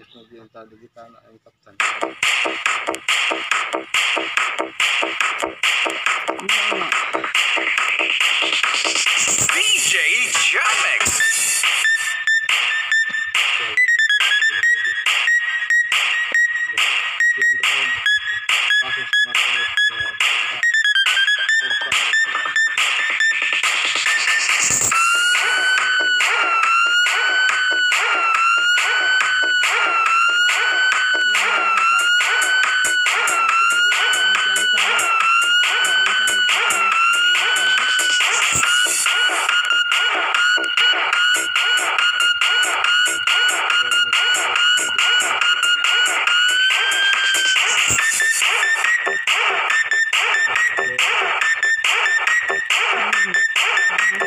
Yes, nabiyan tayo gitana ang kapitan. DJ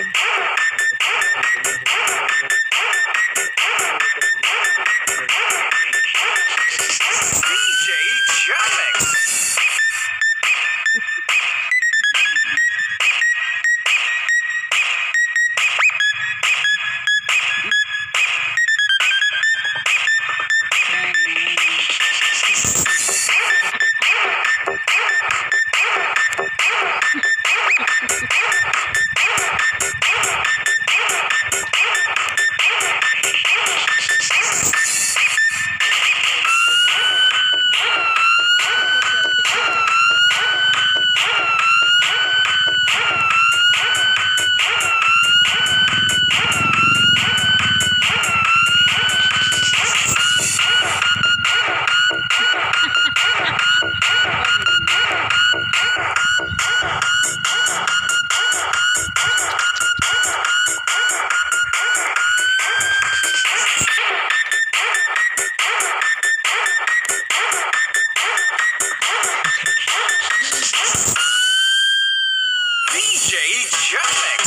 Johnny. jumping.